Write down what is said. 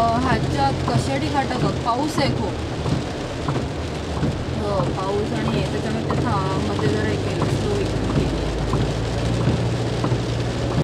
हाच्या कशेडी घाटक पाऊस आहे खूप. पाऊस आणि